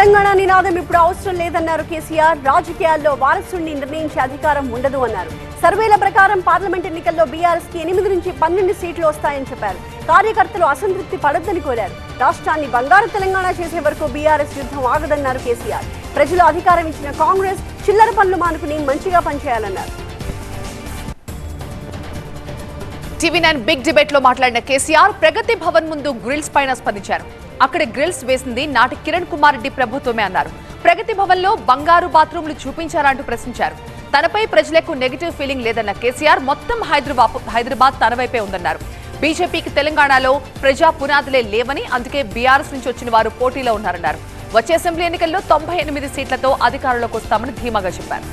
తెలంగాణ నినాదం ఇప్పుడు అవసరం లేదన్నారు కేసీఆర్. రాజకీయాల్లో వారసుడిని నిర్ణయించే అధికారం ఉండదు అన్నారు. సర్వేల ప్రకారం పార్లమెంట్ ఎన్నికల్లో బీఆర్ఎస్కి ఎనిమిది నుంచి పన్నెండు సీట్లు వస్తాయని చెప్పారు. కార్యకర్తలు అసంతృప్తి పడొద్దని కోరారు. రాష్ట్రాన్ని బంగారు తెలంగాణ చేసే వరకు బీఆర్ఎస్ యుద్ధం ఆగదన్నారు కేసీఆర్. ప్రజలు అధికారం ఇచ్చిన కాంగ్రెస్ చిల్లర పనులు మానుకుని మంచిగా పనిచేయాలన్నారు. టీవీ నైన్ బిగ్ డిబేట్లో మాట్లాడిన కేసీఆర్ ప్రగతి భవన్ ముందు గ్రిల్స్ పైన స్పందించారు. అక్కడ గ్రిల్స్ వేసింది నాటి కిరణ్ కుమార్ రెడ్డి ప్రభుత్వమే అన్నారు. ప్రగతి భవన్లో బంగారు బాత్రూంలు చూపించారంటూ ప్రశ్నించారు. తనపై ప్రజలకు నెగిటివ్ ఫీలింగ్ లేదన్న కేసీఆర్ మొత్తం హైదరాబాద్ హైదరాబాద్ తన వైపే ఉందన్నారు. బీజేపీకి తెలంగాణలో ప్రజా పునాదులే లేవని అందుకే బీఆర్ఎస్ నుంచి వచ్చిన వారు పోటీలో ఉన్నారన్నారు. వచ్చే అసెంబ్లీ ఎన్నికల్లో తొంభై ఎనిమిది సీట్లతో అధికారంలోకి వస్తామని ధీమాగా చెప్పారు.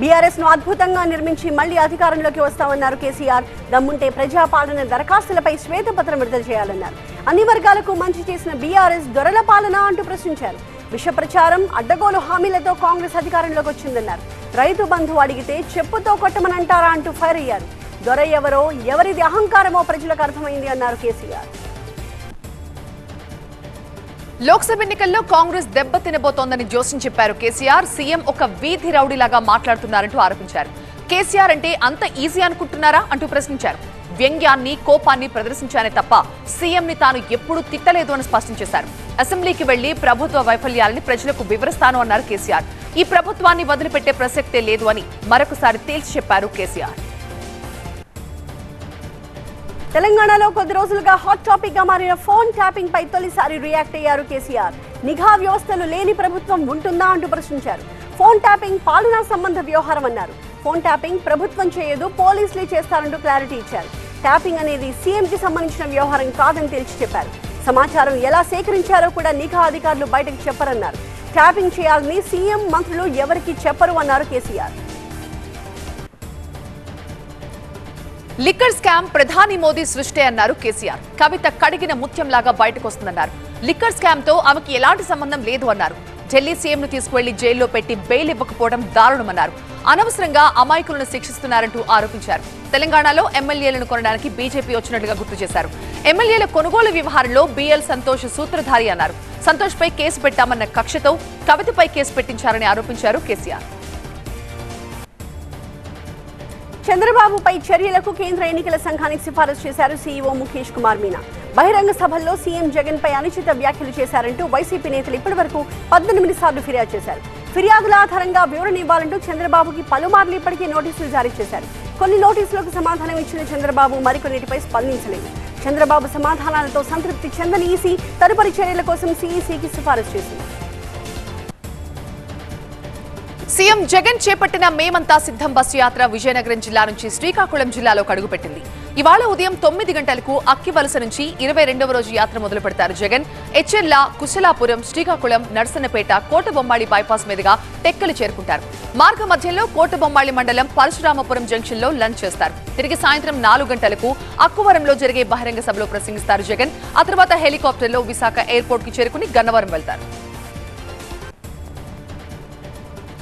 బీఆర్ఎస్ను అద్భుతంగా నిర్మించి మళ్ళీ అధికారంలోకి వస్తామన్నారు కేసీఆర్. దమ్ముంటే ప్రజాపాలన దరఖాస్తులపై శ్వేతపత్రం విడుదల చేయాలన్నారు. అన్ని వర్గాలకు మంచి చేసిన బీఆర్ఎస్ దొరల పాలన అంటూ ప్రశ్నించారు. విష ప్రచారం అడ్డగోలు హామీలతో కాంగ్రెస్ అధికారంలోకి వచ్చిందన్నారు. రైతు బంధు అడిగితే చెప్పుతో కొట్టమనంటారా అంటూ ఫైర్ అయ్యారు. దొర ఎవరో ఎవరిది అహంకారమో ప్రజలకు అర్థమైంది అన్నారు కేసీఆర్. లోక్సభ ఎన్నికల్లో కాంగ్రెస్ దెబ్బ తినబోతోందని జోస్యం చెప్పారు కేసీఆర్. సీఎం ఒక వీధి రౌడీలాగా మాట్లాడుతున్నారంటూ ఆరోపించారు. కేసీఆర్ అంటే అంత ఈజీ అనుకుంటున్నారా అంటూ ప్రశ్నించారు. వ్యంగ్యాన్ని కోపాన్ని ప్రదర్శించానే తప్ప సీఎంని తాను ఎప్పుడూ తిట్టలేదు అని స్పష్టం చేశారు. అసెంబ్లీకి వెళ్ళి ప్రభుత్వ వైఫల్యాలని ప్రజలకు వివరిస్తాను అన్నారు కేసీఆర్. ఈ ప్రభుత్వాన్ని వదిలిపెట్టే ప్రసక్తే లేదు అని మరొకసారి తేల్చి చెప్పారు కేసీఆర్. తెలంగాణలో కొద్ది రోజులుగా హాట్ టాపిక్గా మారిన ఫోన్ ట్యాపింగ్ పై తొలిసారి రియాక్ట్ అయ్యారు కేసీఆర్. నిఘా వ్యవస్థలు లేని ప్రభుత్వం ఉంటుందా అంటూ ప్రశ్నించారు. ఫోన్ ట్యాపింగ్ పాలనా సంబంధ వ్యవహారం అన్నారు. ఫోన్ ట్యాపింగ్ ప్రభుత్వం చేయదు పోలీసులే చేస్తారంటూ క్లారిటీ ఇచ్చారు. ట్యాపింగ్ అనేది సీఎం కి సంబంధించిన వ్యవహారం కాదని తేల్చి చెప్పారు. సమాచారం ఎలా సేకరించారో కూడా నిఘా అధికారులు బయటకు చెప్పరన్నారు. ట్యాపింగ్ చేయాలని సీఎం మంత్రులు ఎవరికి చెప్పరు అన్నారు కేసీఆర్. లిక్కర్ స్కామ్ ప్రధాని మోదీ సృష్టి అన్నారు కేసీఆర్. కవిత కడిగిన ముత్యంలాగా బయటకు వస్తుందన్నారు లిక్కర్ స్కామ్తో ఆమెకి ఎలాంటి సంబంధం లేదు అన్నారు. ఢిల్లీ సీఎం ను తీసుకువెళ్ళి జైల్లో పెట్టి బెయిల్ ఇవ్వకపోవడం దారుణమన్నారు. అనవసరంగా అమాయకులను శిక్షిస్తున్నారంటూ ఆరోపించారు. తెలంగాణలో ఎమ్మెల్యేలను కొనడానికి బీజేపీ వచ్చినట్లుగా గుర్తు చేశారు. ఎమ్మెల్యేల కొనుగోలు వ్యవహారంలో బీఎల్ సంతోష్ సూత్రధారి అన్నారు. సంతోష్ పై కేసు పెట్టామన్న కక్షతో కవితపై కేసు పెట్టించారని ఆరోపించారు కేసీఆర్. చంద్రబాబుపై చర్యలకు కేంద్ర ఎన్నికల సంఘానికి సిఫారసు చేశారు సీఈఓ ముఖేష్ కుమార్ మీనా. బహిరంగ సభల్లో సీఎం జగన్ పై అనుచిత వ్యాఖ్యలు చేశారంటూ వైసీపీ నేతలు ఇప్పటివరకు పద్దెనిమిది సార్లు ఫిర్యాదు చేశారు. ఫిర్యాదుల ఆధారంగా వివరణ ఇవ్వాలంటూ చంద్రబాబుకి పలుమార్లు ఇప్పటికే నోటీసులు జారీ చేశారు. కొన్ని నోటీసులకు సమాధానం ఇచ్చిన చంద్రబాబు మరికొన్నిటిపై స్పందించలేదు. చంద్రబాబు సమాధానాలతో సంతృప్తి చెందని ఈసీ తదుపరి చర్యల కోసం సీఈసీకి సిఫారసు చేసింది. సీఎం జగన్ చేపట్టిన మేమంతా సిద్ధం బస్సు యాత్ర విజయనగరం జిల్లా నుంచి శ్రీకాకుళం జిల్లాలో కడుగుపెట్టింది. ఇవాళ ఉదయం తొమ్మిది గంటలకు అక్కి వలస నుంచి ఇరవై రెండవ రోజు యాత్ర మొదలు పెడతారు జగన్. ఎచ్చెర్ల కుశలాపురం శ్రీకాకుళం నర్సన్నపేట కోటబొమ్మాళి బైపాస్ మీదుగా టెక్కలు చేరుకుంటారు. మార్గ మధ్యంలో కోటబొమ్మాళి మండలం పరశురామపురం జంక్షన్లో లంచ్ చేస్తారు. తిరిగి సాయంత్రం నాలుగు గంటలకు అక్కువరంలో జరిగే బహిరంగ సభలో ప్రసంగిస్తారు జగన్. ఆ తర్వాత హెలికాప్టర్లో విశాఖ ఎయిర్పోర్ట్కి చేరుకుని గన్నవరం వెళ్తారు.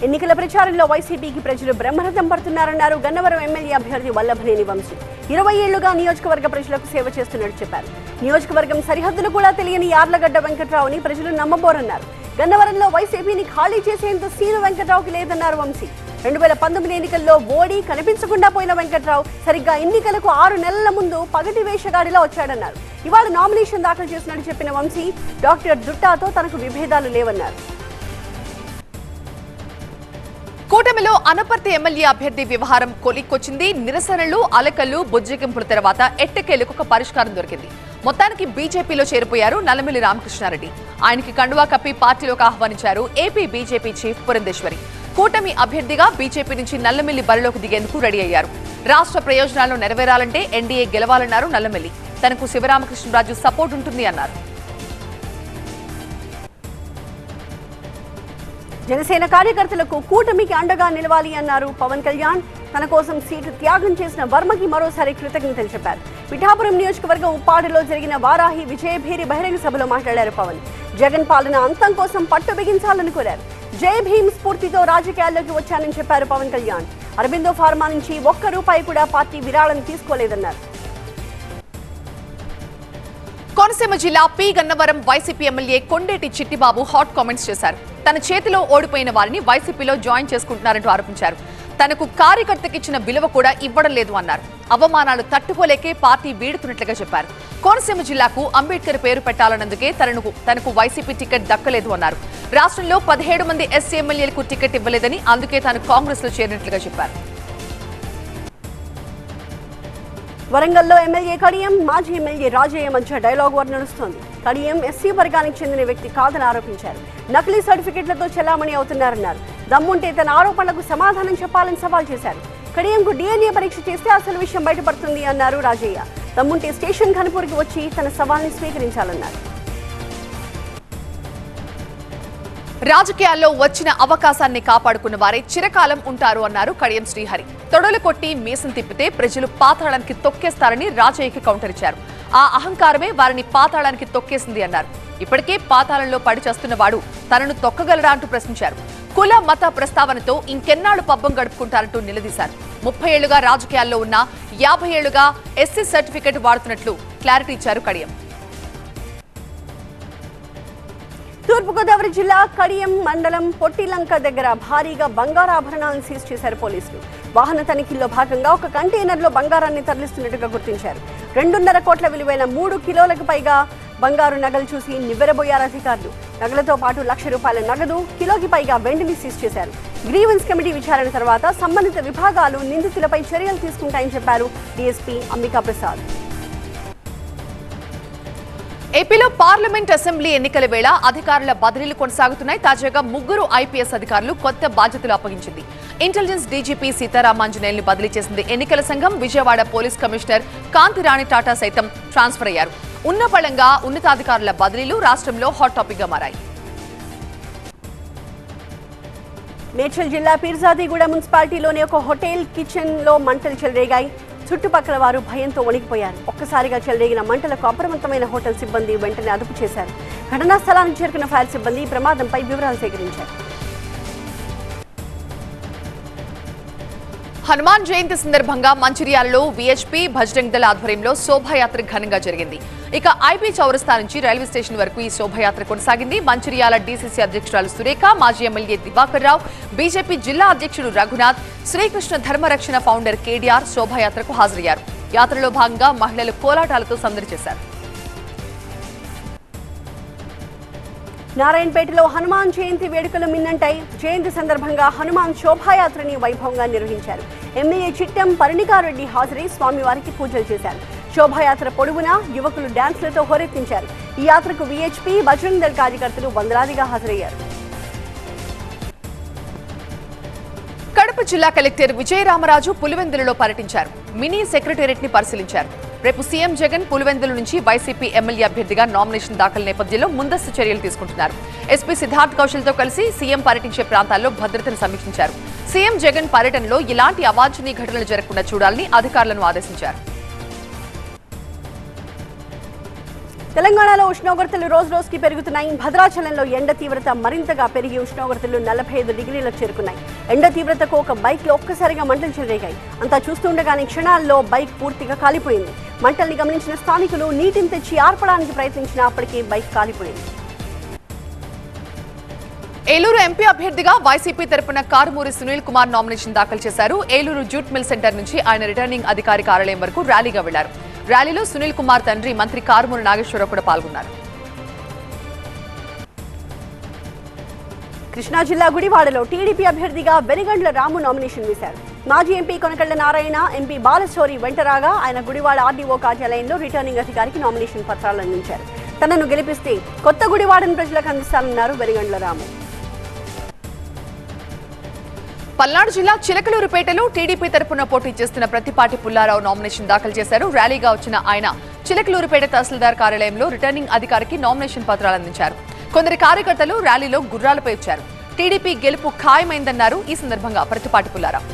ఎన్నికల ప్రచారంలో వైసీపీకి ప్రజలు బ్రహ్మరథం పడుతున్నారన్నారు గన్నవరం ఎమ్మెల్యే అభ్యర్థి వల్లభనేని వంశీ. ఇరవై ఏళ్ళుగా నియోజకవర్గ ప్రజలకు సేవ చేస్తున్నట్టు చెప్పారు. నియోజకవర్గం సరిహద్దులు కూడా తెలియని యార్లగడ్డ వెంకట్రావుని ప్రజలు నమ్మబోరన్నారు. గన్నవరంలో వైసీపీని ఖాళీ చేసేంత సీను వెంకట్రావుకి లేదన్నారు వంశీ. రెండు వేల పంతొమ్మిది ఎన్నికల్లో ఓడి కనిపించకుండా పోయిన వెంకట్రావు సరిగ్గా ఎన్నికలకు ఆరు నెలల ముందు పగటి వేషగాడిలా వచ్చాడన్నారు. ఇవాళ నామినేషన్ దాఖలు చేసినట్టు చెప్పిన వంశీ డాక్టర్ దుట్టాతో తనకు విభేదాలు లేవన్నారు. కూటమిలో అనపర్తి ఎమ్మెల్యే అభ్యర్థి వ్యవహారం కొలిక్కొచ్చింది. నిరసనలు అలకలు బుజ్జగింపుల తర్వాత ఎట్టకేలకు ఒక పరిష్కారం దొరికింది. మొత్తానికి బీజేపీలో చేరిపోయారు నల్లమిల్లి రామకృష్ణారెడ్డి. ఆయనకి కండువా కప్పి పార్టీలోకి ఆహ్వానించారు ఏపీ బీజేపీ చీఫ్ పురంధేశ్వరి. కూటమి అభ్యర్థిగా బీజేపీ నుంచి నల్లమిల్లి బరిలోకి దిగేందుకు రెడీ అయ్యారు. రాష్ట్ర ప్రయోజనాలు నెరవేరాలంటే ఎన్డీఏ గెలవాలన్నారు నల్లమిల్లి. తనకు శివరామకృష్ణరాజు సపోర్ట్ ఉంటుంది అన్నారు. జనసేన కార్యకర్తలకు కూటమికి అండగా నిలవాలి అన్నారు పవన్ కళ్యాణ్. తన కోసం సీటు త్యాగం చేసిన వర్మకి మరోసారి కృతజ్ఞతలు చెప్పారు. పిఠాపురం నియోజకవర్గం ఉప్పాడులో జరిగిన వారాహి విజయభేరి బహిరంగ సభలో మాట్లాడారు పవన్. జగన్ పాలన అంతం కోసం పట్టు బిగించాలని కోరారు. జై భీమ్ స్ఫూర్తితో రాజకీయాల్లోకి వచ్చానని చెప్పారు పవన్ కళ్యాణ్. అరబిందో ఫార్మా నుంచి ఒక్క రూపాయి కూడా పార్టీ విరాళం తీసుకోలేదన్నారు. కోనసీమ జిల్లా P Gannavaram YCP MLA Kondeti Chittibabu hot comments చేశారు. తన చేతిలో ఓడిపోయిన వారిని వైసీపీలో జాయిన్ చేసుకుంటున్నారంటూ ఆరోపించారు. తనకు కార్యకర్తకిచ్చిన విలువ కూడా ఇవ్వడం లేదు అన్నారు. అవమానాలు తట్టుకోలేకే పార్టీ వీడుతున్నట్లుగా చెప్పారు. కోనసీమ జిల్లాకు అంబేద్కర్ పేరు పెట్టాలన్నందుకే తనకు తనకు వైసీపీ టికెట్ దక్కలేదు అన్నారు. రాష్ట్రంలో పదిహేడు మంది ఎస్సీ ఎమ్మెల్యేలకు టికెట్ ఇవ్వలేదని అందుకే తాను కాంగ్రెస్లో చేరినట్లుగా చెప్పారు. వరంగల్లో ఎమ్మెల్యే కడియం మాజీ ఎమ్మెల్యే రాజయ్య మధ్య డైలాగ్ వార్ నడుస్తోంది. కడియం ఎస్సీ వర్గానికి చెందిన వ్యక్తి కాదని ఆరోపించారు. నకిలీ సర్టిఫికెట్లతో చెల్లామణి అవుతున్నారన్నారు. దమ్ముంటే తన ఆరోపణలకు సమాధానం చెప్పాలని సవాల్ చేశారు. కడియంకు డిఎన్ఏ పరీక్ష చేస్తే అసలు విషయం బయటపడుతుంది అన్నారు రాజయ్య. దమ్ముంటే స్టేషన్ ఘనపూర్కి వచ్చి తన సవాల్ని స్వీకరించాలన్నారు. రాజకీయాల్లో వచ్చిన అవకాశాన్ని కాపాడుకున్న వారే చిరకాలం ఉంటారు అన్నారు కడియం శ్రీహరి. తొడలు కొట్టి మీసం తిప్పితే ప్రజలు పాతాళానికి తొక్కేస్తారని రాజయ్యకి కౌంటర్ ఇచ్చారు. ఆ అహంకారమే వారిని పాతాళానికి తొక్కేసింది అన్నారు. ఇప్పటికే పాతాళంలో పడి వాడు తనను తొక్కగలరా అంటూ ప్రశ్నించారు. కుల మత ప్రస్తావనతో ఇంకెన్నాళ్ళు పబ్బం గడుపుకుంటారంటూ నిలదీశారు. ముప్పై ఏళ్ళుగా రాజకీయాల్లో ఉన్న యాభై ఏళ్ళుగా ఎస్సీ సర్టిఫికెట్ వాడుతున్నట్లు క్లారిటీ ఇచ్చారు కడియం. తూర్పుగోదావరి జిల్లా కడియం మండలం పొట్టిలంక దగ్గర భారీగా బంగారాభరణాలను సీజ్ చేశారు పోలీసులు. వాహన తనిఖీల్లో భాగంగా ఒక కంటైనర్లో బంగారాన్ని తరలిస్తున్నట్టుగా గుర్తించారు. రెండున్నర కోట్ల విలువైన మూడు కిలోలకు పైగా బంగారు నగలు చూసి నివ్వెరబోయారు అధికారులు. నగలతో పాటు లక్ష రూపాయల నగదు కిలోకి పైగా వెండిని సీజ్ చేశారు. గ్రీవెన్స్ కమిటీ విచారణ తర్వాత సంబంధిత విభాగాలు నిందితులపై చర్యలు తీసుకుంటాయని చెప్పారు డీఎస్పీ అంబికా ప్రసాద్. ఏపీలో పార్లమెంట్ అసెంబ్లీ ఎన్నికల వేళ అధికారుల బదిలీలు కొనసాగుతున్నాయి. తాజాగా ముగ్గురు ఐపీఎస్ అధికారులు కొత్త బాధ్యతలు అప్పగించింది. ఇంటెలిజెన్స్ డీజీపీ సీతారామాంజనేయుల్ని బదిలీ చేసింది ఎన్నికల సంఘం. విజయవాడ పోలీస్ కమిషనర్ కాంతిరాణి టాటా సైతం ట్రాన్స్ఫర్ అయ్యారు. ఉన్న పళంగా ఉన్నతాధికారుల బదిలీలు రాష్ట్రంలో హాట్ టాపిక్గా మారాయి. మేడ్చల్ జిల్లా పీర్జాదిగూడ మున్సిపాలిటీలోని ఒక హోటల్ కిచెన్లో మంటలు చెలరేగాయి. చుట్టుపక్కల వారు భయంతో వణికిపోయారు. ఒక్కసారిగా చెలరేగిన మంటలకు అప్రమత్తమైన హోటల్ సిబ్బంది వెంటనే అదుపు చేశారు. ఘటనా స్థలానికి చేరుకున్న ఫైర్ సిబ్బంది ప్రమాదంపై వివరాలు సేకరించారు. హనుమాన్ జయంతి సందర్భంగా మంచిర్యాలలో విహెచ్పి భజరంగ్ దళ ఆధ్వర్యంలో శోభాయాత్ర ఘనంగా జరిగింది. ఇక ఐబీ చౌరస్తా నుంచి రైల్వే స్టేషన్ వరకు ఈ శోభాయాత్ర కొనసాగింది. మంచిర్యాల డీసీసీ అధ్యక్షురాలు సురేఖ మాజీ ఎమ్మెల్యే దివాకర్ రావు బీజేపీ జిల్లా అధ్యక్షుడు రఘునాథ్ శ్రీకృష్ణ ధర్మరక్షణ ఫౌండర్ కేడీఆర్ శోభాయాత్రకు హాజరయ్యారు. యాత్రలో భాగంగా మహిళలు కోలాటాలతో సందడి చేశారు. నారాయణపేటలో హనుమాన్ జయంతి వేడుకలు మిన్నంటాయి. జయంతి సందర్భంగా హనుమాన్ శోభాయాత్రని వైభవంగా నిర్వహించారు. ఎమ్మెల్యే చిట్టం పరిణికారెడ్డి హాజరై స్వామివారికి పూజలు చేశారు. శోభాయాత్ర పొడవునా యువకులు డాన్స్లతో హోరెత్తించారు. ఈ యాత్రకు విహెచ్పి బజరంగ్ దళ్ కార్యకర్తలు వందలాదిగా హాజరయ్యారు. కడప జిల్లా కలెక్టర్ విజయరామరాజు పులివెందులలో పర్యటించారు. మినీ సెక్రటేరియట్ని పరిశీలించారు. రేపు సీఎం జగన్ పులివెందుల నుంచి వైసీపీ ఎమ్మెల్యే అభ్యర్థిగా నామినేషన్ దాఖలు నేపథ్యంలో ముందస్తు చర్యలు తీసుకుంటున్నారు. ఎస్పీ సిద్ధార్థ్ కౌశల్తో కలిసి సీఎం పర్యటించే ప్రాంతాల్లో భద్రతను సమీక్షించారు. సీఎం జగన్ పర్యటనలో ఇలాంటి అవాంఛనీయ ఘటనలు జరగకుండా చూడాలని అధికారులను ఆదేశించారు. తెలంగాణలో ఉష్ణోగ్రతలు రోజు రోజుకి పెరుగుతున్నాయి. భద్రాచలంలో ఎండ తీవ్రత మరింతగా పెరిగి ఉష్ణోగ్రతలు నలభై ఐదు డిగ్రీలకు చేరుకున్నాయి. ఎండ తీవ్రతకు ఒక బైక్లో ఒక్కసారిగా మంటలు చెలరేగాయి అంతా చూస్తుండగానే క్షణాల్లో బైక్ పూర్తిగా కాలిపోయింది. మంటల్ని గమనించిన స్థానికులు నీటిని తెచ్చి ఆర్పడానికి ప్రయత్నించినా అప్పటికీ బైక్ కాలిపోయింది. ఏలూరు ఎంపీ అభ్యర్థిగా వైసీపీ తరపున కారుమూరి సునీల్ కుమార్ నామినేషన్ దాఖలు చేశారు. ఏలూరు జూట్ మిల్ సెంటర్ నుంచి ఆయన రిటర్నింగ్ అధికారి కార్యాలయం వరకు ర్యాలీగా వెళ్ళారు. ర్యాలీలో సునీల్ కుమార్ తండ్రి మంత్రి కారుమూరి నాగేశ్వరరావు కూడా పాల్గొన్నారు. కృష్ణా జిల్లా గుడివాడలో టీడీపీ అభ్యర్థిగా వెనిగండ్ల రాము నామినేషన్ వేశారు. మాజీ ఎంపీ కొనకళ్ళ నారాయణ ఎంపీ బాలశౌరి వెంటరాగా ఆయన గుడివాడ ఆర్డీఓ కార్యాలయంలో రిటర్నింగ్ అధికారికి నామినేషన్ పత్రాలు అందించారు. తనను గెలిపిస్తే కొత్త గుడివాడను ప్రజలకు అందిస్తానన్నారు వెనిగండ్ల రాము. పల్నాడు జిల్లా చిలకలూరుపేటలో టీడీపీ తరఫున పోటీ చేస్తున్న ప్రతిపాటి పుల్లారావు నామినేషన్ దాఖలు చేశారు. ర్యాలీగా వచ్చిన ఆయన చిలకలూరుపేట తహసీల్దార్ కార్యాలయంలో రిటర్నింగ్ అధికారికి నామినేషన్ పత్రాలు అందించారు. కొందరి కార్యకర్తలు ర్యాలీలో గుర్రాలపై వచ్చారు. టీడీపీ గెలుపు ఖాయమైందన్నారు ఈ సందర్భంగా ప్రతిపాటి పుల్లారావు.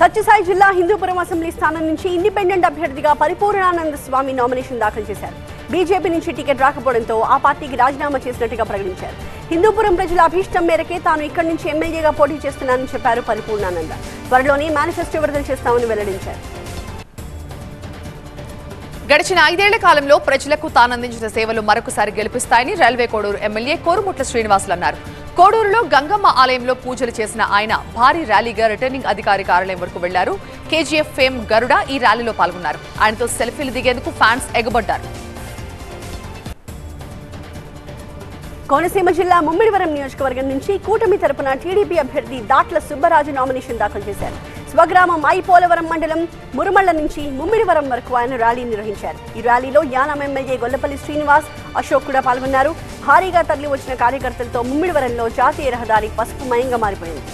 సత్యసాయి జిల్లా హిందూపురం అసెంబ్లీ స్థానం నుంచి ఇండిపెండెంట్ అభ్యర్థిగా పరిపూర్ణానంద స్వామి నామినేషన్ దాఖలు చేశారు. బీజేపీ నుంచి టికెట్ రాకపోవడంతో ఆ పార్టీకి రాజీనామా చేసినట్టుగా ప్రకటించారు. హిందూపురం ప్రజల అభీష్టం మేరకే తాను ఇక్కడి నుంచి ఎమ్మెల్యేగా పోటీ చేస్తున్నానని చెప్పారు పరిపూర్ణానంద. త్వరలోనే మేనిఫెస్టో విడుదల చేస్తామని వెల్లడించారు. గడిచిన ఐదేళ్ళ కాలంలో ప్రజలకు తానందించిన సేవలు మరొకసారి గెలిపిస్తాయని రైల్వే కోడూరు ఎమ్మెల్యే కోరుముట్ల శ్రీనివాసులు అన్నారు. కోడూరులో గంగమ్మ ఆలయంలో పూజలు చేసిన ఆయన భారీ ర్యాలీగా రిటర్నింగ్ అధికారి కార్యాలయం వరకు వెళ్ళారు. కేజీఎఫ్ ఫేమ్ గరుడ ఈ ర్యాలీలో పాల్గొన్నారు. ఆయనతో సెల్ఫీలు దిగేందుకు ఫ్యాన్స్ ఎగబడ్డారు. కోనసీమ జిల్లా ముమ్మిడివరం నియోజకవర్గం నుంచి కూటమి తరపున టీడీపీ అభ్యర్థి దాట్ల సుబ్బరాజు నామినేషన్ దాఖలు చేశారు. స్వగ్రామం ఐపోలవరం మండలం మురుమళ్ళ నుంచి ముమ్మిడివరం వరకు ఆయన ర్యాలీ నిర్వహించారు. ఈ ర్యాలీలో యానం ఎమ్మెల్యే గొల్లపల్లి శ్రీనివాస్ అశోక్ కూడా పాల్గొన్నారు. భారీగా తరలి వచ్చిన కార్యకర్తలతో ముమ్మిడివరంలో జాతీయ రహదారి పసుపుమయంగా మారిపోయింది.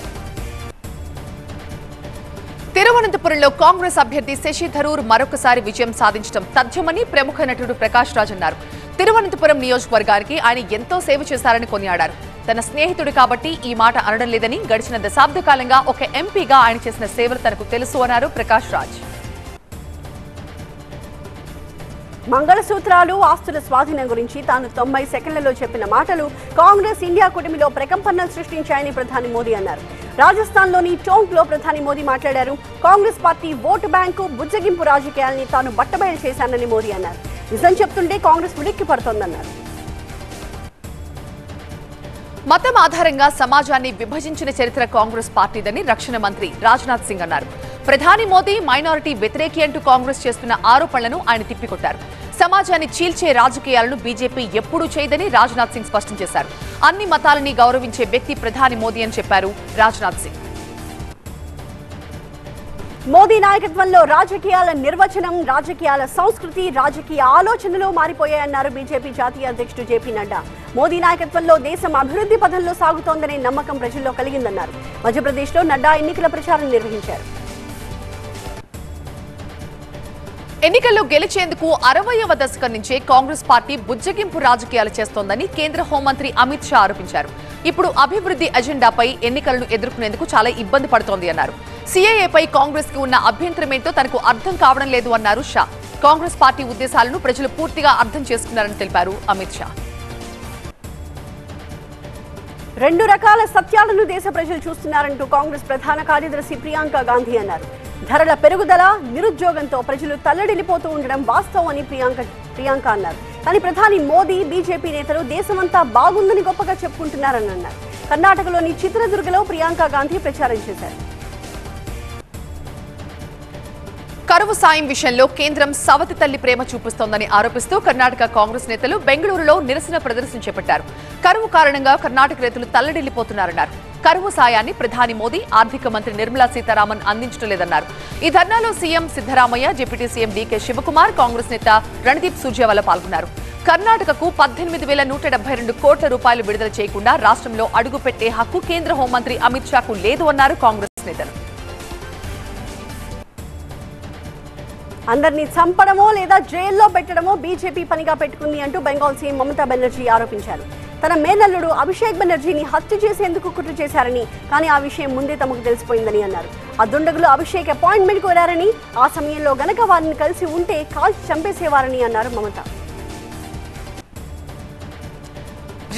తిరువనంతపురంలో కాంగ్రెస్ అభ్యర్థి శశి థరూర్ మరొకసారి విజయం సాధించడం తథ్యమని ప్రముఖ నటుడు ప్రకాష్ రాజ్ అన్నారు. తిరువనంతపురం నియోజకవర్గానికి ఆయన ఎంతో సేవ చేశారని కొనియాడారు. తన స్నేహితుడు కాబట్టి ఈ మాట అనడం లేదని గడిచిన దశాబ్ద కాలంగా ఒక ఎంపీగా ఆయన చేసిన సేవలు తనకు తెలుసు అన్నారు ప్రకాష్ రాజ్. మంగళసూత్రాలు ఆస్తుల స్వాధీనం గురించి తాను తొంభై సెకండ్లలో చెప్పిన మాటలు కాంగ్రెస్ ఇండియా కూటమిలో ప్రకంపనలు సృష్టించాయని ప్రధాని మోదీ అన్నారు. రాజస్థాన్లోని టోంక్లో ప్రధాని మోదీ మాట్లాడారు. కాంగ్రెస్ పార్టీ ఓటు బ్యాంకు బుజ్జగింపు రాజకీయాలని తాను బట్టబయలు చేశానని మోదీ అన్నారు. నిజం చెప్తుంటే కాంగ్రెస్ ఉలిక్కి పడుతోందన్నారు మతం ఆధారంగా సమాజాన్ని విభజించిన చరిత్ర కాంగ్రెస్ పార్టీదని రక్షణ మంత్రి రాజ్నాథ్ సింగ్ అన్నారు. ప్రధాని మోదీ మైనారిటీ వ్యతిరేకి అంటూ కాంగ్రెస్ చేస్తున్న ఆరోపణలను ఆయన తిప్పికొట్టారు. సమాజాన్ని చీల్చే రాజకీయాలను బీజేపీ ఎప్పుడూ చేయదని రాజ్నాథ్ సింగ్ స్పష్టం చేశారు. అన్ని మతాలని గౌరవించే వ్యక్తి ప్రధాని మోదీ అని చెప్పారు రాజ్నాథ్ సింగ్. మోదీ నాయకత్వంలో రాజకీయాల నిర్వచనం రాజకీయాల సంస్కృతి రాజకీయ ఆలోచనలు మారిపోయాయన్నారు బీజేపీ జాతీయ అధ్యక్షుడు జేపీ నడ్డా. మోదీ నాయకత్వంలో దేశం అభివృద్ధి పథంలో సాగుతోందనే నమ్మకం ప్రజల్లో కలిగిందన్నారు. మధ్యప్రదేశ్లో నడ్డా ఎన్నికల ప్రచారం నిర్వహించారు. ఎన్నికల్లో గెలిచేందుకు అరవయవ దశకం నుంచే కాంగ్రెస్ పార్టీ బుజ్జగింపు రాజకీయాలు చేస్తోందని కేంద్ర హోంమంత్రి అమిత్ షా ఆరోపించారు. ఇప్పుడు అభివృద్ధి అజెండాపై ఎన్నికలను ఎదుర్కొనేందుకు చాలా ఇబ్బంది పడుతోంది అన్నారు. సీఏఏపై కాంగ్రెస్కి ఉన్న అభ్యంతరమేంటో తనకు అర్థం కావడం లేదు అన్నారు షా. కాంగ్రెస్ పార్టీ ఉద్దేశాలను ప్రజలు పూర్తిగా అర్థం చేసుకున్నారని తెలిపారు అమిత్ షా. రెండు రకాల సత్యాలను దేశ ప్రజలు చూస్తున్నారంటూ కాంగ్రెస్ ప్రధాన కార్యదర్శి ప్రియాంక గాంధీ అన్నారు. ధరల పెరుగుదల నిరుద్యోగంతో ప్రజలు తల్లడిల్లిపోతూ ఉండడం వాస్తవం అని ప్రియాంక ప్రియాంక అన్నారు. కానీ ప్రధాని మోదీ బీజేపీ నేతలు దేశమంతా బాగుందని గొప్పగా చెప్పుకుంటున్నారని అన్నారు. కర్ణాటకలోని చిత్రదుర్గలో ప్రియాంక గాంధీ ప్రచారం చేశారు. కరువు సాయం విషయంలో కేంద్రం సవతి తల్లి ప్రేమ చూపిస్తోందని ఆరోపిస్తూ కర్ణాటక కాంగ్రెస్ నేతలు బెంగళూరులో నిరసన ప్రదర్శన చేపట్టారు. కరువు కారణంగా కర్ణాటక రైతులు తల్లడిల్లిపోతున్నారన్నారు. కరువు సాయాన్ని ప్రధాని మోదీ ఆర్థిక మంత్రి నిర్మలా సీతారామన్ అందించడం లేదన్నారు. ఈ ధర్నాలో CM Siddaramaiah deputy CM DK Shivakumar Congress నేత రణదీప్ సూర్జేవాలా పాల్గొన్నారు. కర్ణాటకకు పద్దెనిమిది వేల నూట డెబ్బై రెండు కోట్ల రూపాయలు విడుదల చేయకుండా రాష్ట్రంలో అడుగుపెట్టే హక్కు కేంద్ర హోంమంత్రి అమిత్ షాకు లేదు అన్నారు కాంగ్రెస్ నేతలు. అందరినీ చంపడమో లేదా జైల్లో పెట్టడమో బీజేపీ పనిగా పెట్టుకుంది అంటూ బెంగాల్ సీఎం మమతా బెనర్జీ ఆరోపించారు. తన మేనల్లుడు అభిషేక్ బెనర్జీని హత్య చేసేందుకు కుట్ర చేశారని కానీ ఆ విషయం ముందే తమకు తెలిసిపోయిందని అన్నారు. ఆ దుండగులు అభిషేక్ అపాయింట్మెంట్ కోరారని ఆ సమయంలో గనక వారిని కలిసి ఉంటే కాల్చి చంపేసేవారని అన్నారు మమత.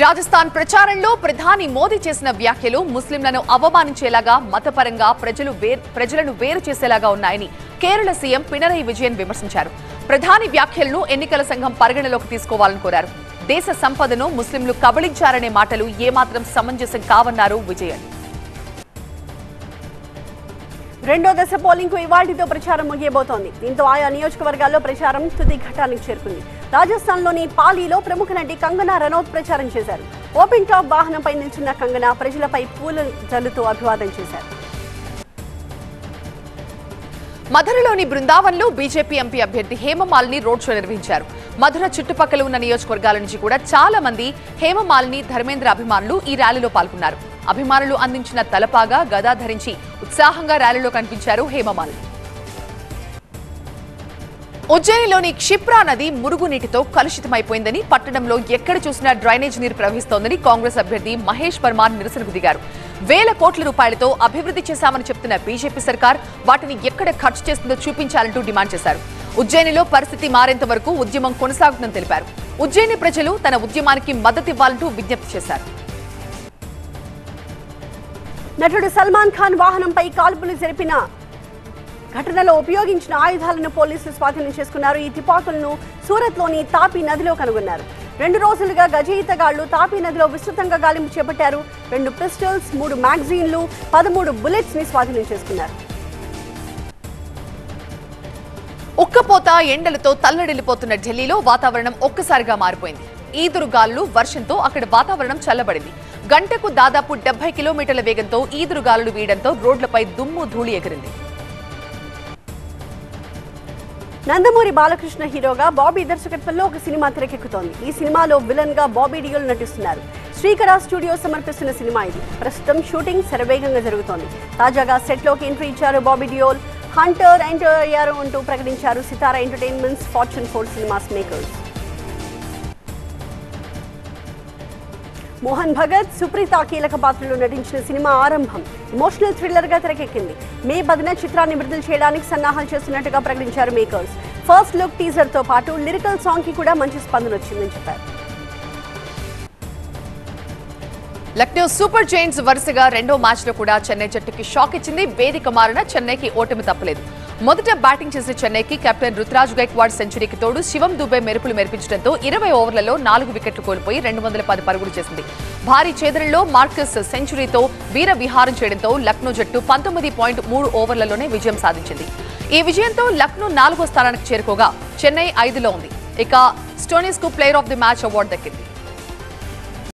రాజస్థాన్ ప్రచారంలో ప్రధాని మోదీ చేసిన వ్యాఖ్యలు ముస్లింలను అవమానించేలాగా మతపరంగా ప్రజలు ప్రజలను వేరు చేసేలాగా ఉన్నాయని కేరళ సీఎం పినరయి విజయన్ విమర్శించారు. ప్రధాని వ్యాఖ్యలను ఎన్నికల సంఘం పరిగణలోకి తీసుకోవాలని కోరారు. దేశ సంపదను ముస్లింలు కబళించారనే మాటలు ఏమాత్రం సమంజసం కావన్నారు విజయన్. రెండో దశ పోలింగ్కు ప్రచారం ముగియబోతోంది. దీంతో ఆయా నియోజకవర్గాల్లో ప్రచారం తుది ఘట్టానికి చేరుకుంది. రాజస్థాన్లోని పాలీలో ప్రముఖ నటి కంగనా రనౌత్ ప్రచారం చేశారు. ఓపెన్ టాప్ వాహనంపై నిల్చున్న కంగనా ప్రజలపై పూల జల్లుతో అభివాదం చేశారు. మధురలోని బృందావన్లో బీజేపీ ఎంపీ అభ్యర్థి హేమమాలిని రోడ్ షో నిర్వహించారు. మధుర చుట్టుపక్కల ఉన్న నియోజకవర్గాల నుంచి కూడా చాలా మంది హేమమాలిని ధర్మేంద్ర అభిమానులు ఈ ర్యాలీలో పాల్గొన్నారు. అభిమానులు అందించిన తలపాగా గదా ధరించి ఉత్సాహంగా ర్యాలీలో కనిపించారు హేమమాలిని. ఉజ్జయినిలోని క్షిప్రా నది మురుగునీటితో కలుషితమైపోయిందని పట్టణంలో ఎక్కడ చూసినా డ్రైనేజ్ నీరు ప్రవహిస్తోందని కాంగ్రెస్ అభ్యర్థి మహేష్ పర్మార్ నిరసనకు దిగారు. వేల కోట్ల రూపాయలతో అభివృద్ధి చేశామని చెప్తున్న బీజేపీ సర్కార్ వాటిని ఎక్కడ ఖర్చు చేస్తుందో చూపించాలంటూ డిమాండ్ చేశారు. ఉజ్జయినిలో పరిస్థితి మారేంత వరకు ఉద్యమం కొనసాగుతుందని తెలిపారు. ఉజ్జయిని ప్రజలు తన ఉద్యమానికి మద్దతివ్వాలంటూ విజ్ఞప్తి చేశారు. నటుడు సల్మాన్ ఖాన్ వాహనంపై కాల్పులు జరిపిన ఘటనలో ఉపయోగించిన ఆయుధాలను పోలీసులు స్వాధీనం చేసుకున్నారు. ఈ తుపాకులను సూరత్లోని తాపీ నదిలో కనుగొన్నారు. రెండు రోజులుగా గజయితగాళ్ళు తాపీ నదిలో విస్తృతంగా గాలింపు చేపట్టారు. రెండు పిస్టల్స్ మూడు మ్యాగజీన్లు పదమూడు బుల్లెట్స్ని స్వాధీనం చేసుకున్నారు. ఉక్కపోత ఎండలతో తల్లడిల్లిపోతున్న ఢిల్లీలో వాతావరణం ఒక్కసారిగా మారిపోయింది. ఈదురుగాలు వర్షంతో అక్కడ వాతావరణం చల్లబడింది. గంటకు దాదాపు డెబ్బై కిలోమీటర్ల వేగంతో ఈదురుగాలులు వీయడంతో రోడ్లపై దుమ్ము ధూళి ఎగిరింది. నందమూరి బాలకృష్ణ హీరోగా బాబీ దర్శకత్వంలో ఒక సినిమా తెరకెక్కుతోంది. ఈ సినిమాలో విలన్గా బాబీ డియోల్ నటిస్తున్నారు. శ్రీకర స్టూడియో సమర్పిస్తున్న సినిమా ఇది. ప్రస్తుతం షూటింగ్ శరవేగంగా జరుగుతోంది. తాజాగా సెట్లోకి ఎంట్రీ ఇచ్చారు బాబీ డియోల్. హంటర్ ఎంటర్ అయ్యారు అంటూ ప్రకటించారు Sithara entertainments fortune four cinemas makers. Mohan Bhagat Supritha కీలక పాత్రలో నటించిన సినిమా ఆరంభం. ఎమోషనల్ థ్రిల్లర్గా తెరకెక్కింది. మే పదిన చిత్రాన్ని విడుదల చేయడానికి సన్నాహాలు చేస్తున్నట్టుగా ప్రకటించారు మేకర్స్. ఫస్ట్ లుక్ టీజర్తో పాటు లిరికల్ సాంగ్కి కూడా మంచి స్పందన వచ్చిందని చెప్పారు. లక్నో సూపర్ జైంట్స్ వరుసగా రెండో మ్యాచ్లో కూడా చెన్నై జట్టుకి షాక్ ఇచ్చింది. వేదిక మారిన చెన్నైకి ఓటమి తప్పలేదు. మొదట బ్యాటింగ్ చేసిన చెన్నైకి కెప్టెన్ రుతురాజ్ గైక్వాడ్ సెంచరీకి తోడు శివం దుబే మెరుపులు మెరిపించడంతో ఇరవై ఓవర్లలో నాలుగు వికెట్లు కోల్పోయి రెండు వందల పది పరుగులు చేసింది. భారీ ఛేదనలో మార్కస్ సెంచరీతో వీర విహారం చేయడంతో లక్నో జట్టు పంతొమ్మిది పాయింట్ మూడు ఓవర్లలోనే విజయం సాధించింది. ఈ విజయంతో లక్నో నాలుగో స్థానానికి చేరుకోగా చెన్నై ఐదులో ఉంది. ఇక స్టోనీస్కు player of the match award దక్కింది.